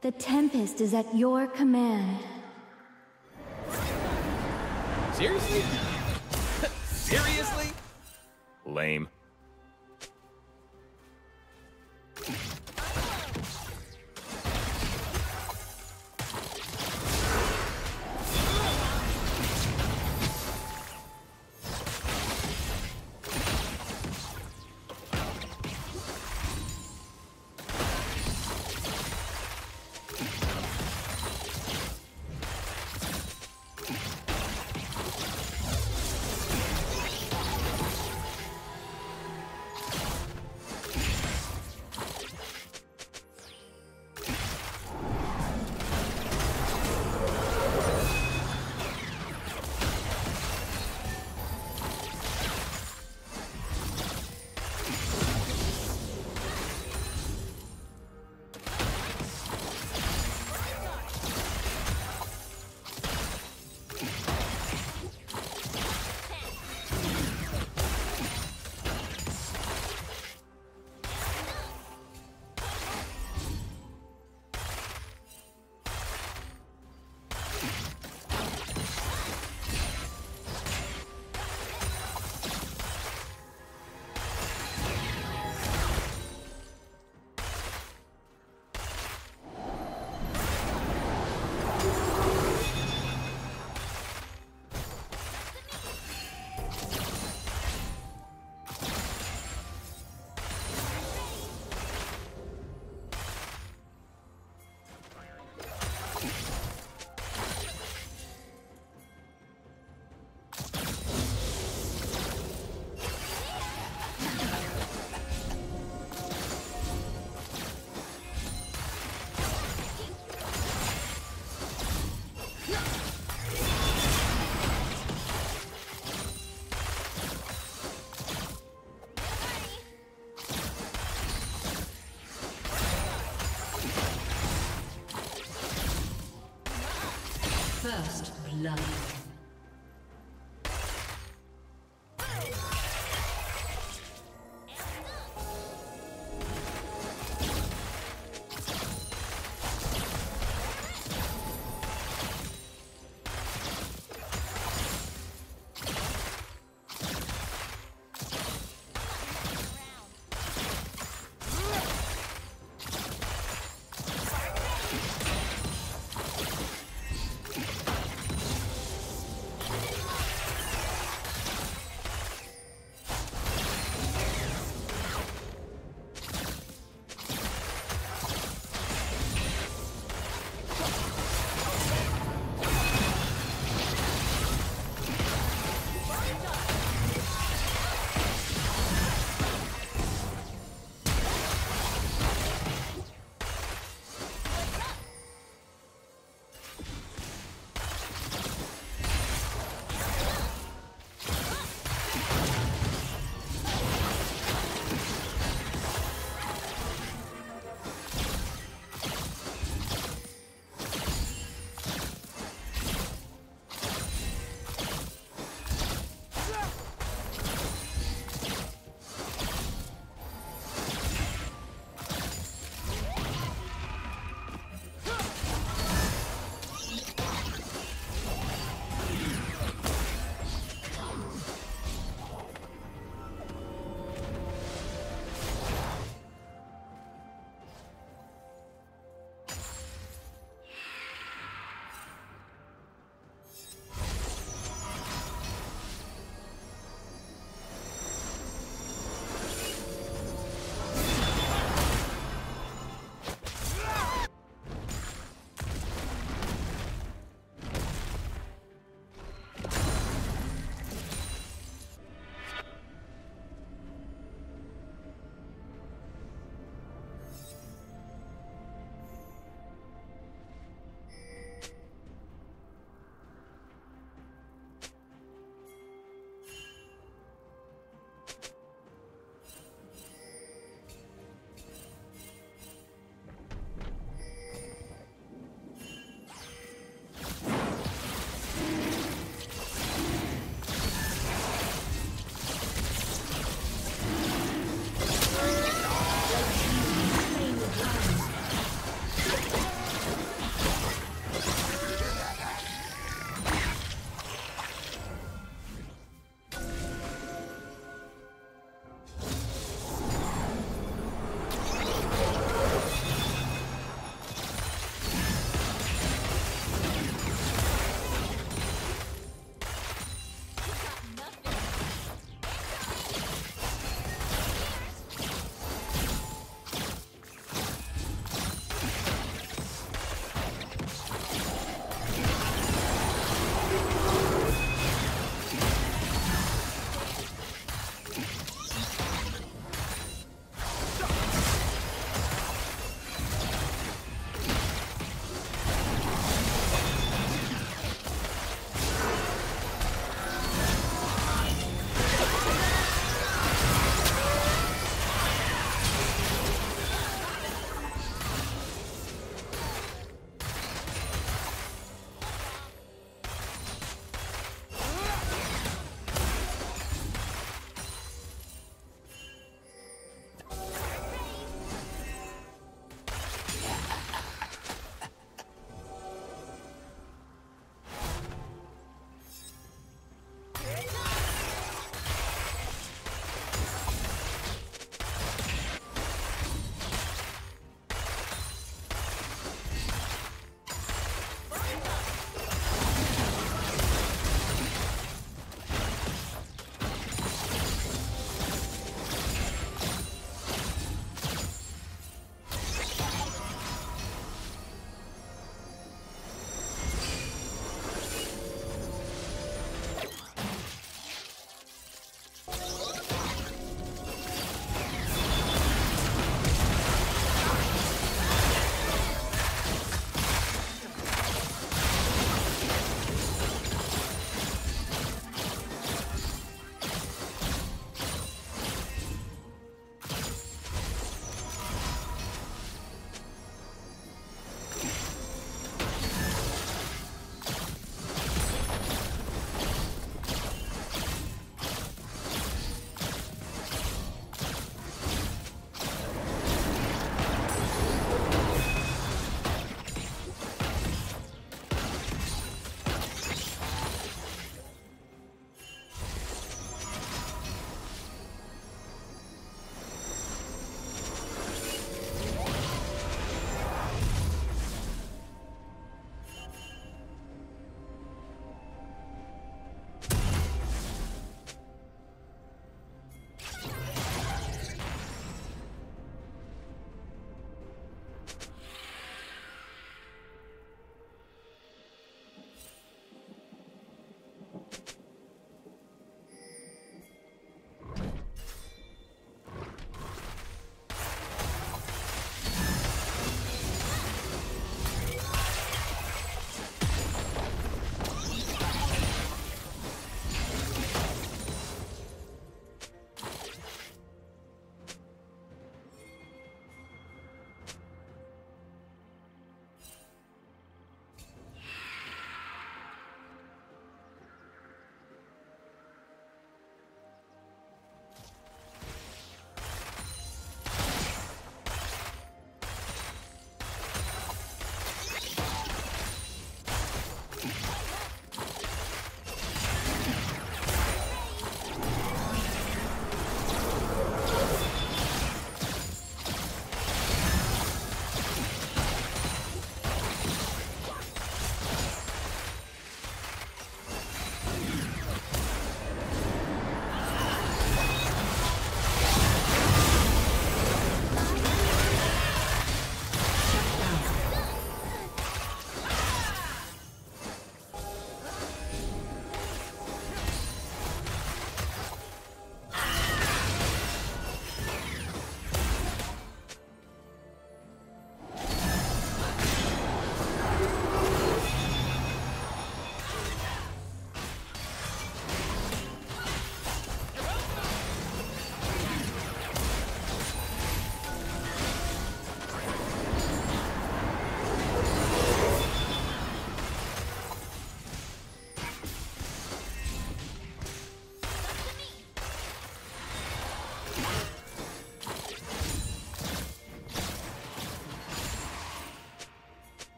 The Tempest is at your command. Seriously? Seriously? Lame.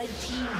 Red team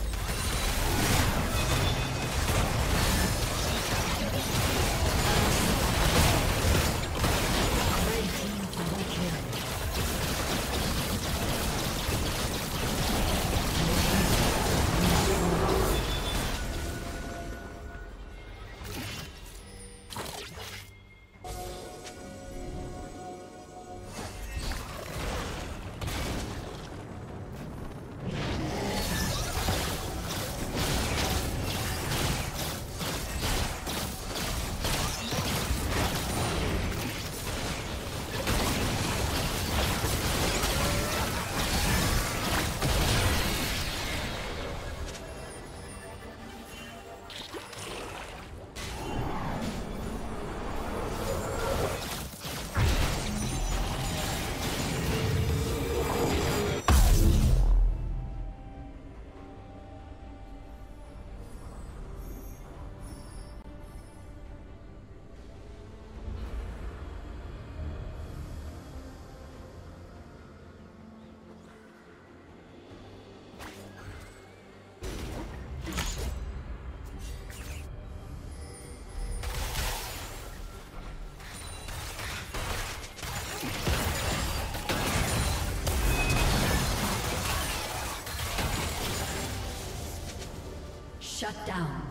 Shut down.